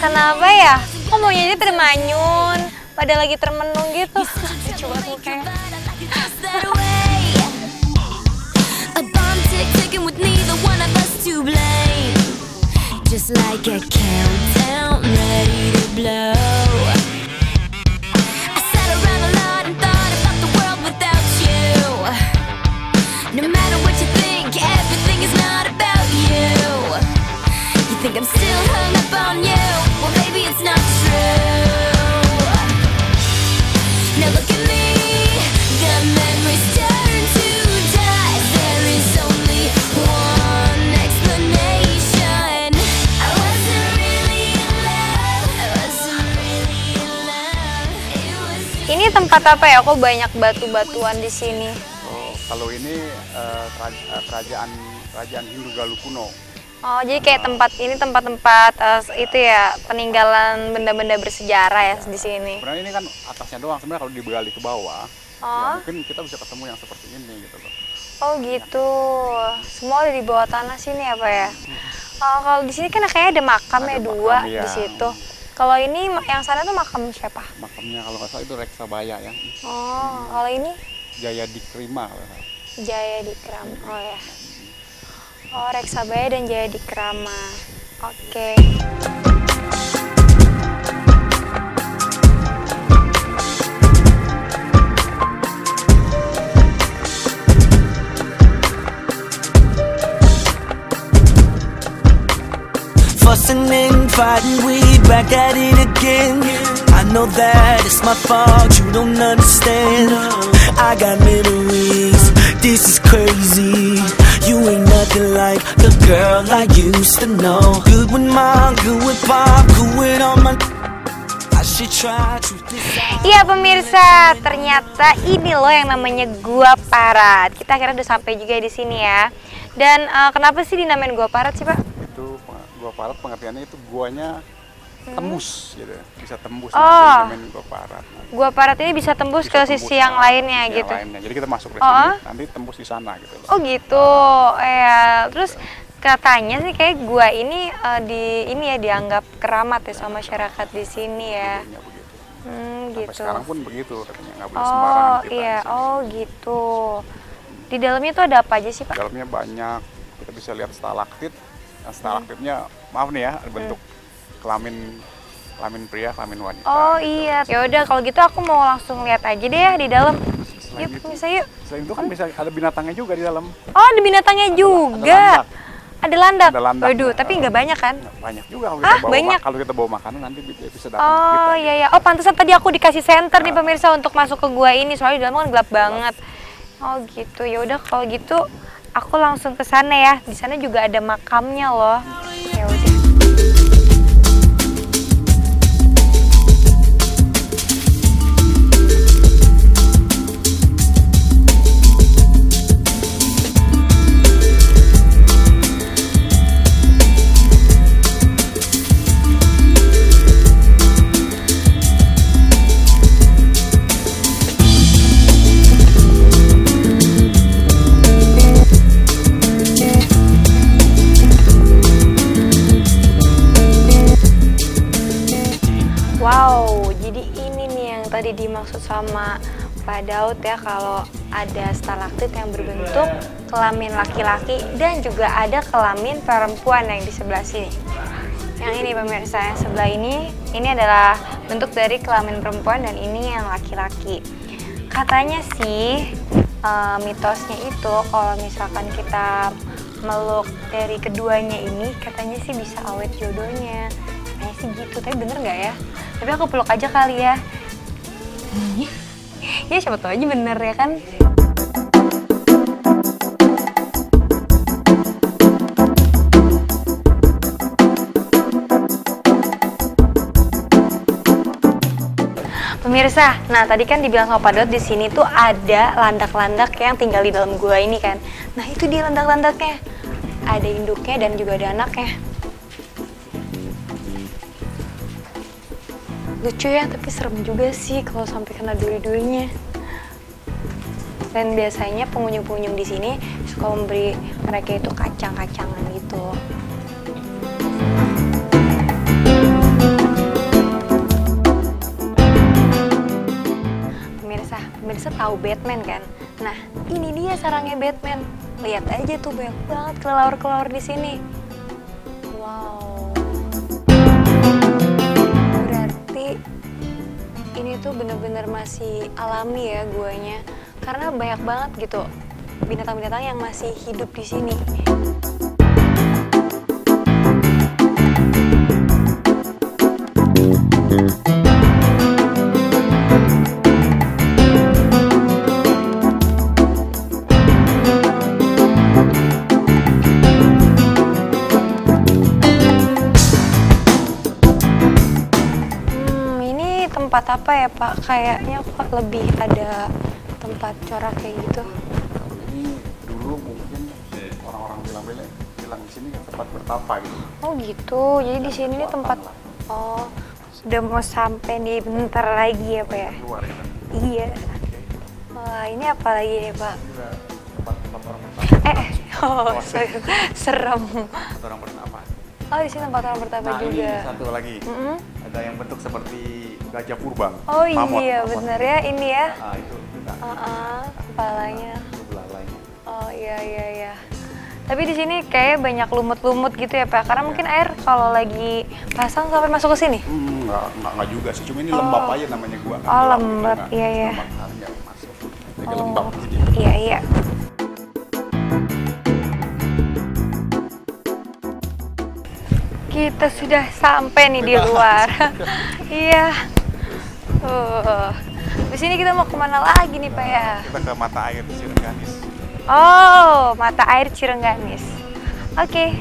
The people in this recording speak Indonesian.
Kenapa ya? Kok maunya dia pada manyun? Pada lagi termenung gitu. Lucu banget mukanya. that away. A bomb tick ticking with neither one of us to blame. Just like a countdown ready to blow. I sat around a lot and thought about the world without you. No matter what you think, everything is not about you. You think I'm still hung up on you? Tempat apa ya? Kok banyak batu-batuan di sini? Oh, kalau ini eh, kerajaan kerajaan Hindu Galuh kuno. Oh, jadi kayak tempat ini tempat-tempat eh, itu ya peninggalan benda-benda bersejarah ya di sini. Sebenarnya ini kan atasnya doang. Sebenarnya kalau digali ke bawah, Oh. ya mungkin kita bisa ketemu yang seperti ini gitu loh. Oh gitu. Semua ada di bawah tanah sini apa ya? Oh, kalau di sini kan kayaknya ada makam ya Ada dua makam, iya. di situ. Kalau ini yang sana tuh makam siapa? Makamnya kalau nggak salah itu Reksabaya ya, Oh, kalau ini Jaya Dikrima. Jaya Dikram. Oh ya. Oh, Reksabaya dan Jaya Dikrama. Oke. Fussing back at it again. I know that it's my fault, you don't understand. I got memories, this is crazy. You ain't nothing like the girl I used to know. Good with mom, good with pop, good with all my. I should try truth is out. Iya pemirsa, ternyata ini loh yang namanya Gua Parat. Kita akhirnya udah sampai juga di sini ya. Dan eh, kenapa sih dinamain Gua Parat sih, Pak? Itu gua parat pengertiannya itu guanya tembus gitu, bisa tembus. Oh. Nanti namanya gua parat. Nah, Gua Parat ini bisa tembus bisa ke tembus sisi yang ke lainnya yang gitu. lainnya. Jadi kita masuk ke Oh, sini, ah? nanti tembus di sana gitu loh. Oh gitu, ya. Terus katanya sih kayak gua ini eh, di ini ya dianggap keramat ya sama masyarakat di sini ya. Hmm, Sampai gitu. sekarang pun begitu katanya nggak boleh sembarangan Oh kita iya, di oh gitu. Di dalamnya tuh ada apa aja sih pak? dalamnya banyak kita bisa lihat stalaktit nah, stalaktitnya maaf nih ya bentuk kelamin kelamin pria kelamin wanita Oh gitu. iya. Ya udah kalau gitu aku mau langsung lihat aja deh ya di dalam. Selain Yuk, itu- bisa yuk. selain itu kan bisa ada binatangnya juga di dalam Oh ada binatangnya juga. landak. Ada landak. Ada landak. Waduh, tapi nggak banyak kan? banyak juga kalau Ah, kita bawa banyak. kalau kita bawa makanan nanti bi- bisa datang Oh kita gitu. iya iya. Oh pantesan tadi aku dikasih senter nih pemirsa untuk masuk ke gua ini soalnya di dalam kan gelap banget. Oh gitu. Ya udah kalau gitu aku langsung ke sana ya. Di sana juga ada makamnya loh. Dimaksud sama Pak Daud ya kalau ada stalaktit yang berbentuk kelamin laki-laki dan juga ada kelamin perempuan yang di sebelah sini. Yang ini pemirsa yang sebelah ini, ini adalah bentuk dari kelamin perempuan dan ini yang laki-laki. Katanya sih eh, mitosnya itu kalau misalkan kita meluk dari keduanya ini katanya sih bisa awet jodohnya. Katanya sih gitu, tapi bener nggak ya? Tapi aku peluk aja kali ya. Ya siapa tahu aja bener ya kan? Pemirsa, nah tadi kan dibilang sama Pak Dot di sini tuh ada landak-landak yang tinggal di dalam gua ini kan. Nah itu dia landak-landaknya. Ada induknya dan juga ada anaknya. lucu ya tapi serem juga sih kalau sampai kena duri-durinya dan biasanya pengunjung-pengunjung di sini suka memberi mereka itu kacang-kacangan gitu. Pemirsa pemirsa tahu Batman kan? Nah ini dia sarangnya Batman. Lihat aja tuh banyak banget kelelawar-kelelawar di sini. Wow. Berarti ini tuh bener-bener masih alami ya guanya. Karena banyak banget gitu binatang-binatang yang masih hidup di sini. Tempat apa ya Pak? Kayaknya kok lebih ada tempat corak kayak gitu. Ini dulu mungkin orang-orang bilang bilang bilang di sini kan tempat bertapa gitu. Oh gitu, jadi di sini Buatan tempat. lah. Oh, sudah mau sampai nih bentar lagi ya Pak ya? Keluar ya. Iya. Wah, ini apa lagi nih Pak? Tempat tempat orang bertapa. Eh, oh, ser- serem. Tempat orang bertapa. Oh, di sini tempat orang bertapa Nah ini juga. satu lagi. Mm-mm. Ada yang bentuk seperti gajah purba. Oh Mamut, iya, mamut. bener ya ini ya. Ah itu. Uh-uh, kepalanya. Itu belalainya. Oh iya iya iya. Tapi di sini kayak banyak lumut-lumut gitu ya Pak. Karena mungkin air kalau lagi pasang sampai masuk ke sini. Hmm, enggak, enggak, enggak juga sih, cuma ini lembab aja namanya gua. kan. Oh, lembab, iya, iya. lembab masuk. Oh, lembab jadi. Iya iya. Kita sudah sampai nih di luar. iya. Uh. Di sini kita mau ke mana lagi nih Pak ya? Kita ke mata air Cirengganis. Oh, mata air Cirengganis. Oke,